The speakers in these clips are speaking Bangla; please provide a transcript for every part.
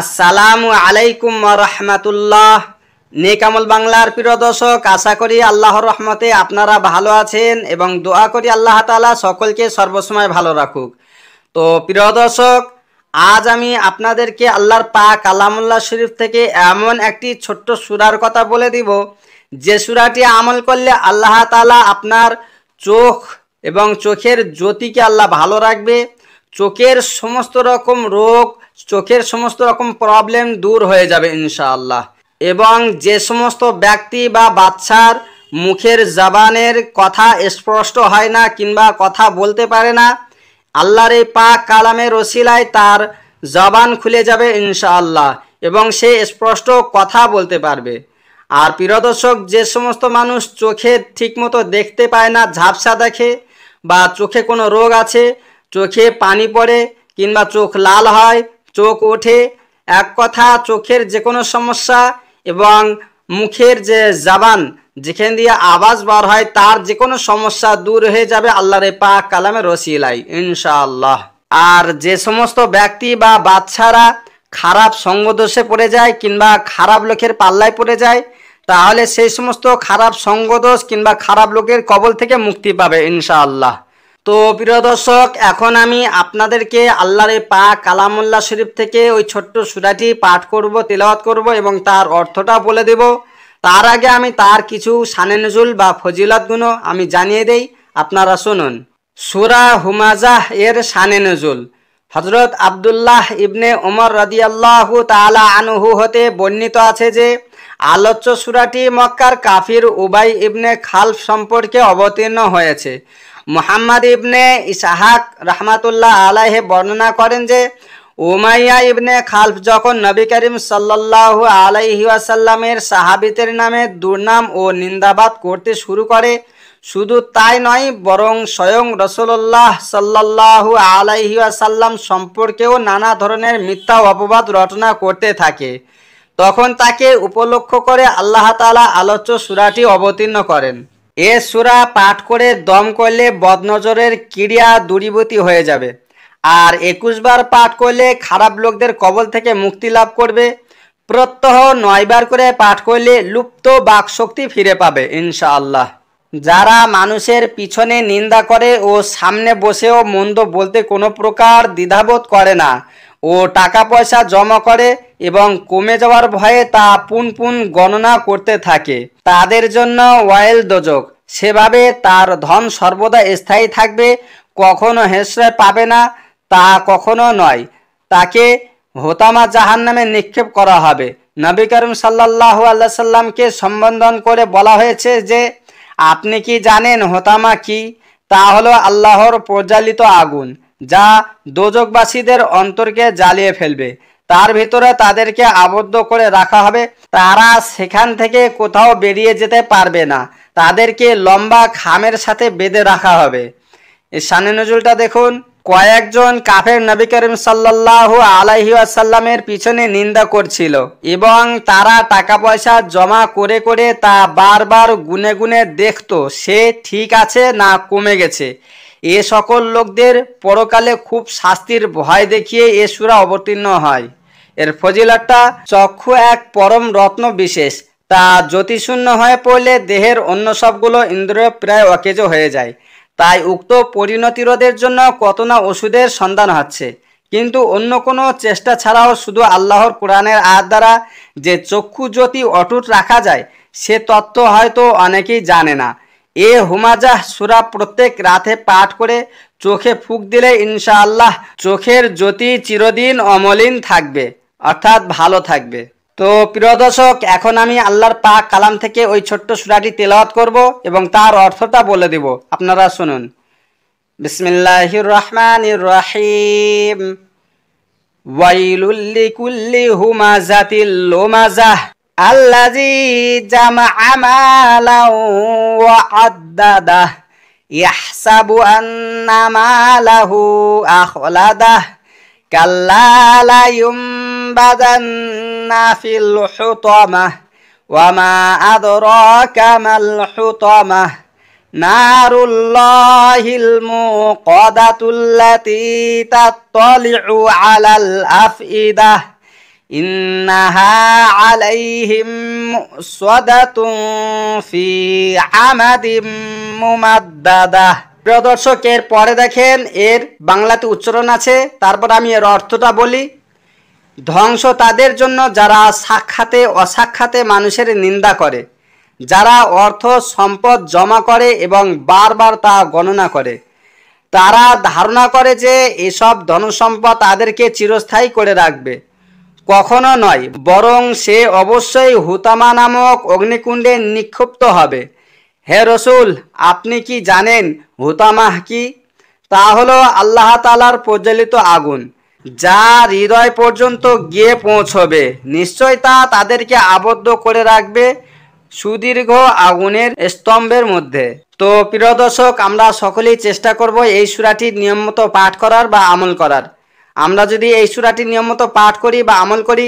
আসসালামু আলাইকুম রহমাতুল্লাহ। নেকামল বাংলার প্রিয় দর্শক, আশা করি আল্লাহর রহমতে আপনারা ভালো আছেন এবং দোয়া করি আল্লাহ তালা সকলকে সর্বসময় ভালো রাখুক। তো প্রিয় দর্শক, আজ আমি আপনাদেরকে আল্লাহর পাক কালামুল্লাহ শরীফ থেকে এমন একটি ছোট্ট সুরার কথা বলে দিব, যে সুরাটি আমল করলে আল্লাহ তালা আপনার চোখ এবং চোখের জ্যোতিকে আল্লাহ ভালো রাখবে চোখের সমস্ত রকম রোগ, চোখের সমস্ত রকম প্রবলেম দূর হয়ে যাবে ইনশাআল্লাহ। এবং যে সমস্ত ব্যক্তি বা বাচ্চার মুখের জবানের কথা স্পষ্ট হয় না কিংবা কথা বলতে পারে না, আল্লাহর এই পাক কালামের রসিলায় তার জবান খুলে যাবে ইনশাআল্লাহ এবং সে স্পষ্ট কথা বলতে পারবে। আর প্রিয় দর্শক, যে সমস্ত মানুষ চোখে ঠিকমতো দেখতে পায় না, ঝাপসা দেখে বা চোখে কোনো রোগ আছে চোখে পানি পড়ে কিংবা চোখ লাল হয়, চোখ ওঠে, এক কথা চোখের যে কোনো সমস্যা এবং মুখের যে জাবান যেখান দিয়ে আওয়াজ বার হয়, তার যে কোনো সমস্যা দূর হয়ে যাবে আল্লাহর এই পাক কালামে রসিলাই ইনশাআল্লাহ। আর যে সমস্ত ব্যক্তি বা বাচ্চারা খারাপ সঙ্গদোষে পড়ে যায় কিংবা খারাপ লোকের পাল্লায় পড়ে যায়, তাহলে সেই সমস্ত খারাপ সঙ্গদোষ কিংবা খারাপ লোকের কবল থেকে মুক্তি পাবে, ইনশাআল্লাহ। তো প্রিয় দর্শক, এখন আমি আপনাদেরকে আল্লাহর পা কালামুল্লাহ শরীফ থেকে ওই ছোট্ট সুরাটি পাঠ করব, তেলাওয়াত করব এবং তার অর্থটা বলে দেব। তার আগে আমি তার কিছু সানে নজুল বা ফজিলাতগুলো আমি জানিয়ে দেই, আপনারা শুনুন। সুরা হুমাজাহ এর সানে নজুল। হজরত আবদুল্লাহ ইবনে ওমর রদিয়াল্লাহু তালা আনহু হতে বর্ণিত আছে যে আলোচ্য সুরাটি মক্কার কাফির উবাই ইবনে খালফ সম্পর্কে অবতীর্ণ হয়েছে। মোহাম্মদ ইবনে ইসাহাক রহমাতুল্লাহ আলাহে বর্ণনা করেন যে, উমাইয়া ইবনে খালফ যখন নবী করিম সাল্লাহ আলাইহি সাহাবিতের নামে দুর্নাম ও নিন্দাবাদ করতে শুরু করে, শুধু তাই নয়, বরং স্বয়ং রসল্লাহ সাল্লাহু আলাইহি আসাল্লাম সম্পর্কেও নানা ধরনের মিথ্যা অপবাদ রচনা করতে থাকে। তখন তাকে উপলক্ষ করে আল্লাহ তালা আলোচ্য সুরাটি অবতীর্ণ করেন। এ সুরা পাঠ করে দম করলে বদনজরের ক্রিয়া দূরীভূতি হয়ে যাবে। আর একুশ বার পাঠ করলে খারাপ লোকদের কবল থেকে মুক্তি লাভ করবে। প্রত্যহ নয়বার করে পাঠ করলে লুপ্ত বাকশক্তি ফিরে পাবে, ইনশাআল্লাহ। যারা মানুষের পিছনে নিন্দা করে ও সামনে বসেও মন্দ বলতে কোনো প্রকার দ্বিধাবোধ করে না ও টাকা পয়সা জমা করে এবং কমে যাওয়ার ভয়ে তা পুন পুন গণনা করতে থাকে। তাদের জন্য ওয়েল দোজক। সেভাবে তার ধন সর্বদা স্থায়ী থাকবে, কখনো হেসরে পাবে না, তা কখনো নয়। তাকে হোতামা জাহান নামে নিক্ষেপ করা হবে। নবী করিম সাল্লাহ আল্লাহ সাল্লামকে সম্বোধন করে বলা হয়েছে যে, আপনি কি জানেন হোতামা কি? তা হলো আল্লাহর প্রজ্বালিত আগুন, যা দোজকবাসীদের অন্তরকে জ্বালিয়ে ফেলবে। তার ভিতরে তাদেরকে আবদ্ধ করে রাখা হবে। তারা সেখান থেকে কোথাও বেরিয়ে যেতে পারবে না। তাদেরকে লম্বা খামের সাথে বেঁধে রাখা হবে। সানে নজরুলটা দেখুন। কয়েকজন কাফের নবী করিম সাল্লাহ আলাহি আসাল্লামের পিছনে নিন্দা করছিল এবং তারা টাকা পয়সা জমা করে করে তা বারবার গুনে গুনে দেখত, সে ঠিক আছে না কমে গেছে। এ সকল লোকদের পরকালে খুব শাস্তির ভয় দেখিয়ে এ সুরা অবতীর্ণ হয়। এর ফজিলাটা চক্ষু এক পরম রত্ন বিশেষ। তা জ্যোতিশূন্য হয়ে পড়লে দেহের অন্য সবগুলো ইন্দ্রিয় প্রায় অকেজ হয়ে যায়। তাই উক্ত পরিণতি রোধের জন্য কত না ওষুধের সন্ধান হচ্ছে। কিন্তু অন্য কোনো চেষ্টা ছাড়াও শুধু আল্লাহর কোরআনের আয়াত দ্বারা যে চক্ষু জ্যোতি অটুট রাখা যায়, সে তত্ত্ব হয়তো অনেকেই জানে না। এ হুমাজাহ সুরা প্রত্যেক রাতে পাঠ করে চোখে ফুক দিলে ইনশাআল্লাহ চোখের জ্যোতি চিরদিন অমলিন থাকবে। অর্থাৎ ভালো থাকবে। তো প্রিয় দর্শক, এখন আমি আল্লাহর পাক কালাম থেকে ওই ছোট্ট সুরাটি তেলাওয়াত করব এবং তার অর্থটা বলে দেব। আপনারা শুনুন। বিসমিল্লাহির রহমানির রহিম। ওয়াইলুল লিকুল্লি হুমাজাতিল লুমাজাহ আল্লাযী জামা'a মালাও ওয়া আদ্দাদাহ ইয়াহসাবু আন্না মালাহু আখলাদাহ কাল্লা লা ينبذن في الحطمة وما أدراك ما الحطمة نار الله الموقدة التي تطلع على الأفئدة ইন্নাহা আলাইহিম সাদাতুন ফি আমাদিম মুমাদ্দাদাহ প্রিয় দর্শক এর পরে দেখেন এর বাংলাতে উচ্চারণ আছে তারপর আমি এর অর্থটা বলি ধ্বংস তাদের জন্য যারা সাক্ষাতে অসাক্ষাতে মানুষের নিন্দা করে, যারা অর্থ সম্পদ জমা করে এবং বারবার তা গণনা করে। তারা ধারণা করে যে এসব ধনসম্পদ তাদেরকে চিরস্থায়ী করে রাখবে। কখনো নয়, বরং সে অবশ্যই হুতামা নামক অগ্নিকুণ্ডে নিক্ষিপ্ত হবে। হে রসুল, আপনি কি জানেন হুতামাহ কি? তা হলো আল্লাহ তালার প্রজ্বলিত আগুন। যা হৃদয় পর্যন্ত গিয়ে পৌঁছবে, নিশ্চয় তা তাদেরকে আবদ্ধ করে রাখবে সুদীর্ঘ আগুনের স্তম্ভের মধ্যে। তো প্রিয় দর্শক, আমরা সকলেই চেষ্টা করব এই সুরাটি নিয়মিত পাঠ করার বা আমল করার। আমরা যদি এই সুরাটি নিয়মিত পাঠ করি বা আমল করি,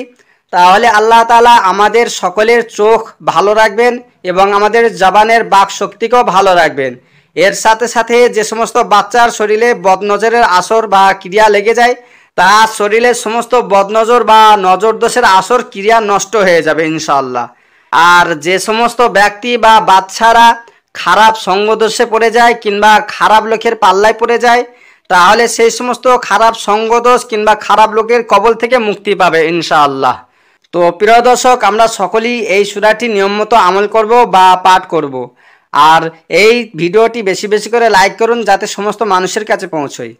তাহলে আল্লাহ তালা আমাদের সকলের চোখ ভালো রাখবেন এবং আমাদের জবানের বাক শক্তিকেও ভালো রাখবেন। এর সাথে সাথে যে সমস্ত বাচ্চার শরীরে বদনজরের আসর বা ক্রিয়া লেগে যায় তার শরীরের সমস্ত বদনজর বা নজর দোষের আসর ক্রিয়া নষ্ট হয়ে যাবে ইনশাল্লাহ আর যে সমস্ত ব্যক্তি বা বাচ্চারা খারাপ সঙ্গদোষে পড়ে যায় কিংবা খারাপ লোকের পাল্লায় পড়ে যায়, তাহলে সেই সমস্ত খারাপ সঙ্গদোষ কিংবা খারাপ লোকের কবল থেকে মুক্তি পাবে, ইনশাআল্লাহ। তো প্রিয় দর্শক, আমরা সকলেই এই সুরাটি নিয়মিত আমল করব বা পাঠ করব। আর এই ভিডিওটি বেশি বেশি করে লাইক করুন যাতে সমস্ত মানুষের কাছে পৌঁছয়।